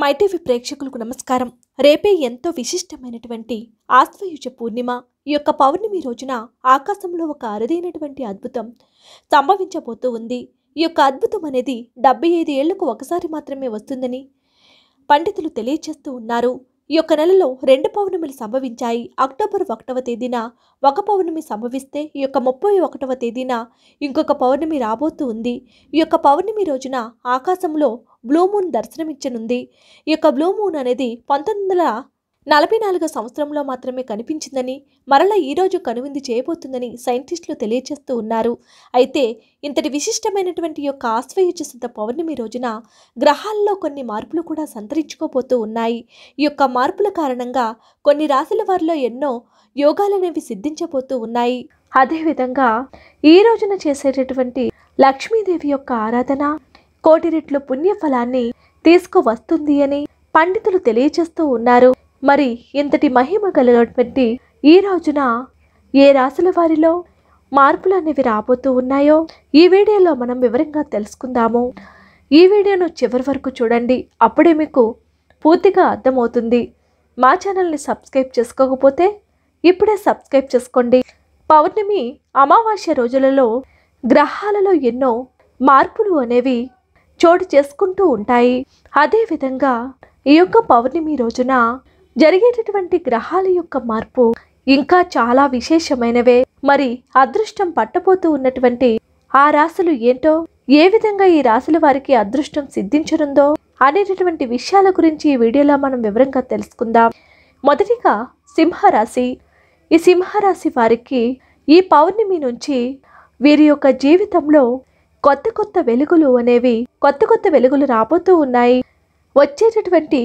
MyTV ప్రేక్షకులకు నమస్కారం. రేపే ఎంతో విశిష్టమైనటువంటి ఆశ్వయుజ పూర్ణిమ. ఈ యొక్క పౌర్ణమి రోజున ఆకాశంలో ఒక అరుదైనటువంటి అద్భుతం సంభవించబోతూ ఉంది. ఈ యొక్క అద్భుతం అనేది డెబ్బై ఐదు ఏళ్ళకు ఒకసారి మాత్రమే వస్తుందని పండితులు తెలియచేస్తూ ఉన్నారు. ఈ యొక్క నెలలో రెండు పౌర్ణమిలు సంభవించాయి. అక్టోబర్ ఒకటవ తేదీన ఒక పౌర్ణమి సంభవిస్తే ఈ యొక్క ముప్పై ఒకటవ తేదీన ఇంకొక పౌర్ణమి రాబోతూ ఉంది. ఈ యొక్క పౌర్ణమి రోజున ఆకాశంలో బ్లూమూన్ దర్శనమిచ్చనుంది. ఈ యొక్క బ్లూమూన్ అనేది పంతొమ్మిది వందల నలభై నాలుగో సంవత్సరంలో మాత్రమే కనిపించిందని మరలా ఈరోజు కనువింది చేయబోతుందని సైంటిస్టులు తెలియజేస్తూ ఉన్నారు. అయితే ఇంతటి విశిష్టమైనటువంటి యొక్క ఆశ్వయుజ శుద్ధ పౌర్ణమి రోజున గ్రహాల్లో కొన్ని మార్పులు కూడా సంతరించుకోబోతూ ఉన్నాయి. ఈ యొక్క మార్పుల కారణంగా కొన్ని రాశుల వారిలో ఎన్నో యోగాలనేవి సిద్ధించబోతూ ఉన్నాయి. అదేవిధంగా ఈ రోజున చేసేటటువంటి లక్ష్మీదేవి యొక్క ఆరాధన కోటి రెట్లు పుణ్యఫలాన్ని తీసుకువస్తుంది అని పండితులు తెలియజేస్తూ ఉన్నారు. మరి ఇంతటి మహిమ కలిగినటువంటి ఈ రోజున ఏ రాశుల వారిలో మార్పులు అనేవి రాబోతూ ఉన్నాయో ఈ వీడియోలో మనం వివరంగా తెలుసుకుందాము. ఈ వీడియోను చివరి వరకు చూడండి. అప్పుడే మీకు పూర్తిగా అర్థమవుతుంది. మా ఛానల్ని సబ్స్క్రైబ్ చేసుకోకపోతే ఇప్పుడే సబ్స్క్రైబ్ చేసుకోండి. పౌర్ణమి అమావాస్య రోజులలో గ్రహాలలో ఎన్నో మార్పులు అనేవి చోటు చేసుకుంటూ ఉంటాయి. అదేవిధంగా ఈ యొక్క పౌర్ణమి రోజున జరిగేటటువంటి గ్రహాల యొక్క మార్పు ఇంకా చాలా విశేషమైనవే. మరి అదృష్టం పట్టబోతూ ఉన్నటువంటి ఆ రాశులు ఏంటో ఏ విధంగా ఈ రాశుల వారికి అదృష్టం సిద్ధించనుందో అనేటటువంటి విషయాల గురించి ఈ వీడియోలో మనం వివరంగా తెలుసుకుందాం. మొదటిగా సింహరాశి. ఈ సింహరాశి వారికి ఈ పౌర్ణమి నుంచి వీరి యొక్క జీవితంలో కొత్త కొత్త వెలుగులు అనేవి కొత్త కొత్త వెలుగులు రాబోతూ ఉన్నాయి. వచ్చేటటువంటి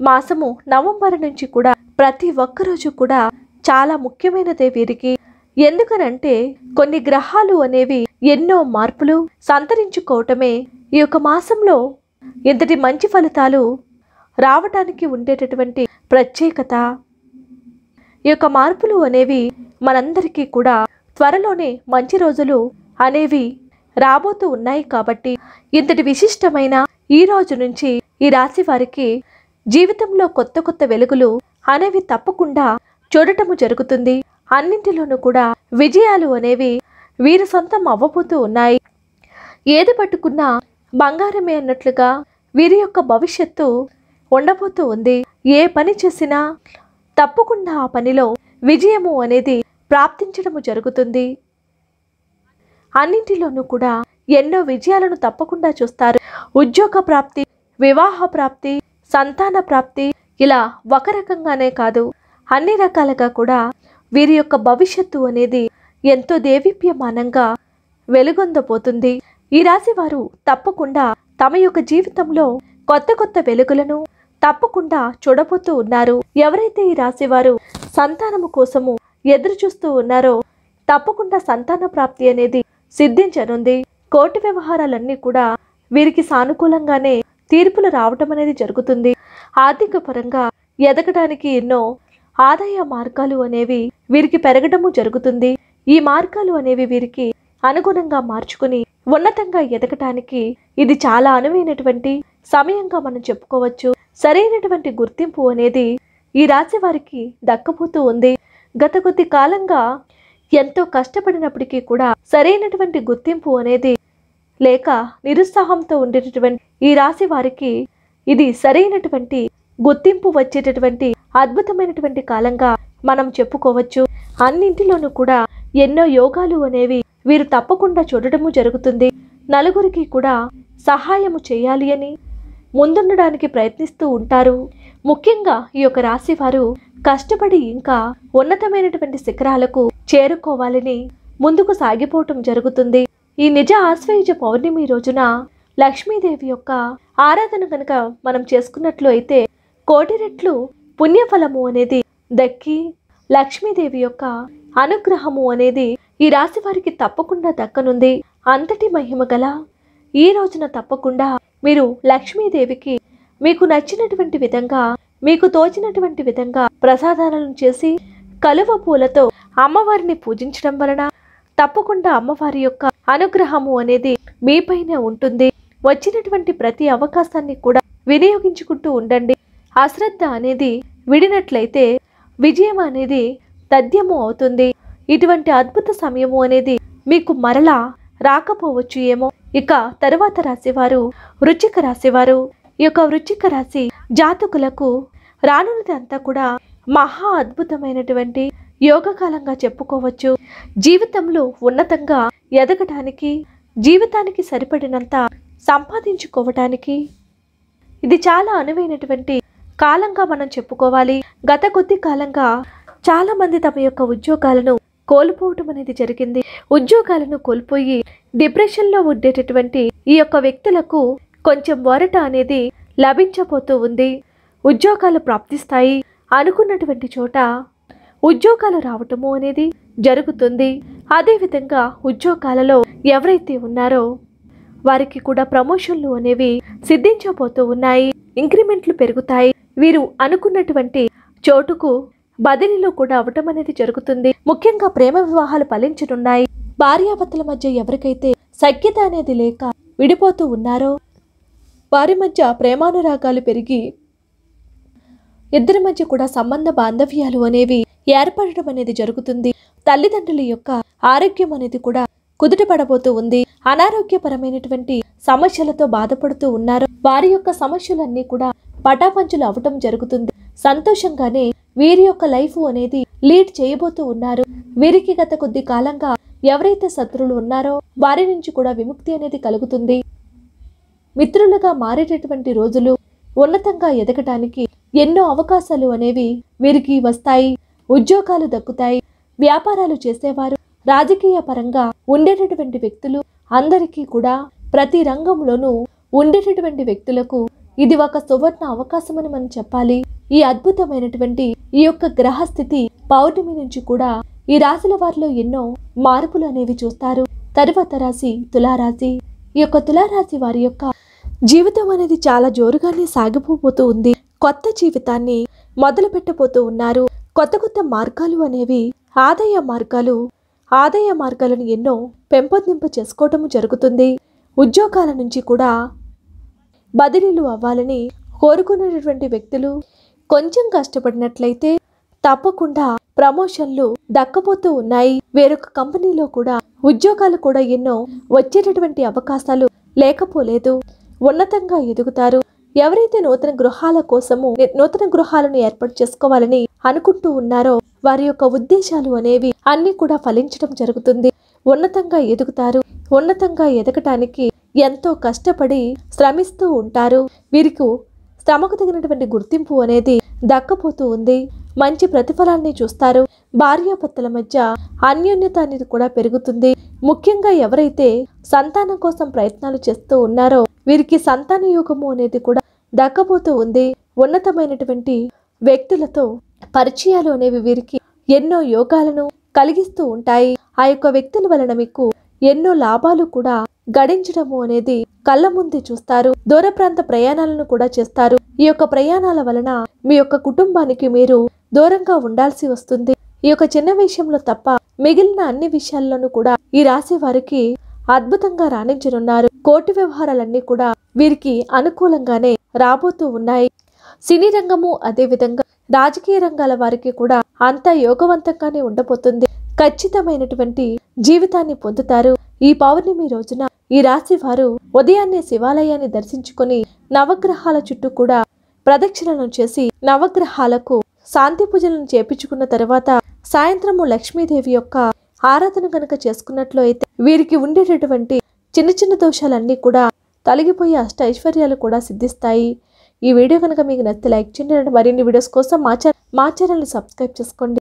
మాసము నవంబర్ నుంచి కూడా ప్రతి ఒక్క రోజు కూడా చాలా ముఖ్యమైనదే వీరికి. ఎందుకనంటే కొన్ని గ్రహాలు అనేవి ఎన్నో మార్పులు సంతరించుకోవటమే ఈ యొక్క మాసంలో ఇంతటి మంచి ఫలితాలు రావటానికి ఉండేటటువంటి ప్రత్యేకత. ఈ యొక్క మార్పులు అనేవి మనందరికీ కూడా త్వరలోనే మంచి రోజులు అనేవి రాబోతూ ఉన్నాయి కాబట్టి ఇంతటి విశిష్టమైన ఈ రోజు నుంచి ఈ రాశి వారికి జీవితంలో కొత్త కొత్త వెలుగులు అనేవి తప్పకుండా చూడటము జరుగుతుంది. అన్నింటిలోనూ కూడా విజయాలు అనేవి వీరి సొంతం అవ్వబోతూ ఉన్నాయి. ఏది పట్టుకున్నా బంగారమే అన్నట్లుగా వీరి యొక్క భవిష్యత్తు ఉండబోతూ ఉంది. ఏ పని చేసినా తప్పకుండా ఆ పనిలో విజయము అనేది ప్రాప్తించడము జరుగుతుంది. అన్నింటిలోనూ కూడా ఎన్నో విజయాలను తప్పకుండా చూస్తారు. ఉద్యోగ ప్రాప్తి వివాహ ప్రాప్తి సంతాన ప్రాప్తి ఇలా ఒక రకంగానే కాదు అన్ని రకాలుగా కూడా వీరి యొక్క భవిష్యత్తు అనేది ఎంతో దేవీప్యమానంగా వెలుగొందబోతుంది. ఈ రాశి వారు తప్పకుండా తమ యొక్క జీవితంలో కొత్త కొత్త వెలుగులను తప్పకుండా చూడబోతూ ఉన్నారు. ఎవరైతే ఈ రాశి వారు సంతానము కోసము ఎదురు చూస్తూ ఉన్నారో తప్పకుండా సంతాన ప్రాప్తి అనేది సిద్ధించనుంది. కోర్టు వ్యవహారాలన్నీ కూడా వీరికి సానుకూలంగానే తీర్పులు రావటం అనేది జరుగుతుంది. ఆర్థిక పరంగా ఎదగడానికి ఎన్నో ఆదాయ మార్గాలు అనేవి వీరికి పెరగడము జరుగుతుంది. ఈ మార్గాలు అనేవి వీరికి అనుగుణంగా మార్చుకుని ఉన్నతంగా ఎదగటానికి ఇది చాలా అనువైనటువంటి సమయంగా మనం చెప్పుకోవచ్చు. సరైనటువంటి గుర్తింపు అనేది ఈ రాశి వారికి దక్కబోతూ ఉంది. గత కొద్ది కాలంగా ఎంతో కష్టపడినప్పటికీ కూడా సరైనటువంటి గుర్తింపు అనేది లేక నిరుత్సాహంతో ఉండేటటువంటి ఈ రాశి వారికి ఇది సరైనటువంటి గుర్తింపు వచ్చేటటువంటి అద్భుతమైనటువంటి కాలంగా మనం చెప్పుకోవచ్చు. అన్నింటిలోనూ కూడా ఎన్నో యోగాలు అనేవి వీరు తప్పకుండా చూడటము జరుగుతుంది. నలుగురికి కూడా సహాయము చేయాలి అని ముందుండడానికి ప్రయత్నిస్తూ ఉంటారు. ముఖ్యంగా ఈ యొక్క రాశి వారు కష్టపడి ఇంకా ఉన్నతమైనటువంటి శిఖరాలకు చేరుకోవాలని ముందుకు సాగిపోవటం జరుగుతుంది. ఈ నిజ ఆశ్వయుజ పౌర్ణమి రోజున లక్ష్మీదేవి యొక్క ఆరాధన కనుక మనం చేసుకున్నట్లు అయితే కోటి రెట్లు పుణ్యఫలము అనేది దక్కి లక్ష్మీదేవి యొక్క అనుగ్రహము అనేది ఈ రాశి వారికి తప్పకుండా దక్కనుంది. అంతటి మహిమ గల ఈ రోజున తప్పకుండా మీరు లక్ష్మీదేవికి మీకు నచ్చినటువంటి విధంగా మీకు తోచినటువంటి విధంగా ప్రసాదాలను చేసి కలువ పూలతో అమ్మవారిని పూజించడం వలన తప్పకుండా అమ్మవారి యొక్క అనుగ్రహము అనేది మీపైనే ఉంటుంది. వచ్చినటువంటి ప్రతి అవకాశాన్ని కూడా వినియోగించుకుంటూ ఉండండి. అశ్రద్ధ అనేది విడినట్లయితే విజయం అనేది తథ్యము అవుతుంది. ఇటువంటి అద్భుత సమయము అనేది మీకు మరలా రాకపోవచ్చు ఏమో. ఇక తరువాత రాసేవారు వృచ్చిక రాశివారు ఈ యొక్క వృచ్చిక రాశి జాతకులకు రానున్నది అంతా కూడా మహా అద్భుతమైనటువంటి యోగకాలంగా చెప్పుకోవచ్చు. జీవితంలో ఉన్నతంగా ఎదగటానికి జీవితానికి సరిపడినంత సంపాదించుకోవటానికి ఇది చాలా అనువైనటువంటి కాలంగా మనం చెప్పుకోవాలి. గత కొద్ది కాలంగా చాలా మంది తమ యొక్క ఉద్యోగాలను కోల్పోవటం అనేది జరిగింది. ఉద్యోగాలను కోల్పోయి డిప్రెషన్లో ఉండేటటువంటి ఈ యొక్క వ్యక్తులకు కొంచెం వరట అనేది లభించబోతూ ఉంది. ఉద్యోగాలు ప్రాప్తిస్తాయి అనుకున్నటువంటి చోట ఉద్యోగాలు రావటము అనేది జరుగుతుంది. అదేవిధంగా ఉద్యోగాలలో ఎవరైతే ఉన్నారో వారికి కూడా ప్రమోషన్లు అనేవి సిద్ధించబోతూ ఉన్నాయి. ఇంక్రిమెంట్లు పెరుగుతాయి. వీరు అనుకున్నటువంటి చోటుకు బదిలీలో కూడా అవటం అనేది జరుగుతుంది. ముఖ్యంగా ప్రేమ వివాహాలు ఫలించనున్నాయి. భార్యాభర్తల మధ్య ఎవరికైతే సఖ్యత అనేది లేక విడిపోతూ ఉన్నారో వారి మధ్య ప్రేమానురాగాలు పెరిగి ఇద్దరి మధ్య కూడా సంబంధ బాంధవ్యాలు అనేవి ఏర్పడటం అనేది జరుగుతుంది. తల్లిదండ్రుల యొక్క ఆరోగ్యం అనేది కూడా కుదుటపడబోతూ ఉంది. అనారోగ్యపరమైనటువంటి సమస్యలతో బాధపడుతూ ఉన్నారు. వారి యొక్క సమస్యలన్నీ కూడా పటాపంచులు అవటం జరుగుతుంది. సంతోషంగానే వీరి యొక్క లైఫ్ అనేది లీడ్ చేయబోతూ ఉన్నారు. వీరికి గత కొద్ది కాలంగా ఎవరైతే శత్రువులు ఉన్నారో వారి నుంచి కూడా విముక్తి అనేది కలుగుతుంది. మిత్రులుగా మారేటటువంటి రోజులు ఉన్నతంగా ఎదగటానికి ఎన్నో అవకాశాలు అనేవి వీరికి వస్తాయి. ఉద్యోగాలు దక్కుతాయి వ్యాపారాలు చేసేవారు రాజకీయ పరంగా ఉండేటటువంటి వ్యక్తులు అందరికీ కూడా ప్రతి రంగంలోనూ ఉండేటటువంటి వ్యక్తులకు ఇది ఒక సువర్ణ అవకాశం అని మనం చెప్పాలి. ఈ అద్భుతమైనటువంటి ఈ యొక్క గ్రహస్థితి పౌర్ణమి నుంచి కూడా ఈ రాశుల వారిలో ఎన్నో మార్పులు అనేవి చూస్తారు. తరువాత రాశి తులారాశి. ఈ యొక్క తులారాశి వారి యొక్క జీవితం అనేది చాలా జోరుగానే సాగిపోతూ ఉంది. కొత్త జీవితాన్ని మొదలు పెట్టబోతూ ఉన్నారు. కొత్త కొత్త మార్గాలు అనేవి ఆదాయ మార్గాలు ఆదాయ మార్గాలను ఎన్నో పెంపొందింప చేసుకోవటం జరుగుతుంది. ఉద్యోగాల నుంచి కూడా బదిలీలు అవ్వాలని కోరుకున్నటువంటి వ్యక్తులు కొంచెం కష్టపడినట్లయితే తప్పకుండా ప్రమోషన్లు దక్కబోతూ ఉన్నాయి. వేరొక కంపెనీలో కూడా ఉద్యోగాలు కూడా ఎన్నో వచ్చేటటువంటి అవకాశాలు లేకపోలేదు. ఉన్నతంగా ఎదుగుతారు. ఎవరైతే నూతన గృహాల కోసము నూతన గృహాలను ఏర్పాటు చేసుకోవాలని అనుకుంటూ ఉన్నారో వారి యొక్క ఉద్దేశాలు అనేవి అన్ని కూడా ఫలించడం జరుగుతుంది. ఉన్నతంగా ఎదుగుతారు. ఉన్నతంగా ఎదగటానికి ఎంతో కష్టపడి శ్రమిస్తూ ఉంటారు. వీరికి శ్రమకు తగినటువంటి గుర్తింపు అనేది దక్కపోతూ ఉంది. మంచి ప్రతిఫలాన్ని చూస్తారు. భార్యాభర్తల మధ్య అన్యోన్యత అనేది కూడా పెరుగుతుంది. ముఖ్యంగా ఎవరైతే సంతానం కోసం ప్రయత్నాలు చేస్తూ ఉన్నారో వీరికి సంతాన యోగము అనేది కూడా దక్కబోతూ ఉంది. ఉన్నతమైనటువంటి వ్యక్తులతో పరిచయాలు అనేవి వీరికి ఎన్నో యోగాలను కలిగిస్తూ ఉంటాయి. ఆ యొక్క వ్యక్తుల వలన మీకు ఎన్నో లాభాలు కూడా గడించడము అనేది కళ్ళ ముందే చూస్తారు. దూర ప్రాంత ప్రయాణాలను కూడా చేస్తారు. ఈ యొక్క ప్రయాణాల వలన మీ యొక్క కుటుంబానికి మీరు దూరంగా ఉండాల్సి వస్తుంది. ఈ యొక్క చిన్న విషయంలో తప్ప మిగిలిన అన్ని విషయాల్లోనూ కూడా ఈ రాశి వారికి అద్భుతంగా రాణించనున్నారు. కోర్టు వ్యవహారాలన్నీ కూడా వీరికి అనుకూలంగానే రాబోతూ ఉన్నాయి. సినీ రంగము అదే విధంగా రాజకీయ రంగాల వారికి కూడా అంతా యోగవంతంగానే ఉండబోతుంది. ఖచ్చితమైనటువంటి జీవితాన్ని పొందుతారు. ఈ పౌర్ణమి రోజున ఈ రాశి వారు ఉదయాన్నే శివాలయాన్ని దర్శించుకొని నవగ్రహాల చుట్టూ కూడా ప్రదక్షిణలను చేసి నవగ్రహాలకు శాంతి పూజలను చేపించుకున్న తర్వాత సాయంత్రము లక్ష్మీదేవి యొక్క ఆరాధన కనుక చేసుకున్నట్లు అయితే వీరికి ఉండేటటువంటి చిన్న చిన్న దోషాలన్నీ కూడా తొలగిపోయే అష్ట ఐశ్వర్యాలు కూడా సిద్ధిస్తాయి. ఈ వీడియో కనుక మీకు నచ్చితే లైక్ చేయండి. మరిన్ని వీడియోస్ కోసం మా ఛానల్ మా ఛానల్ని సబ్స్క్రైబ్ చేసుకోండి.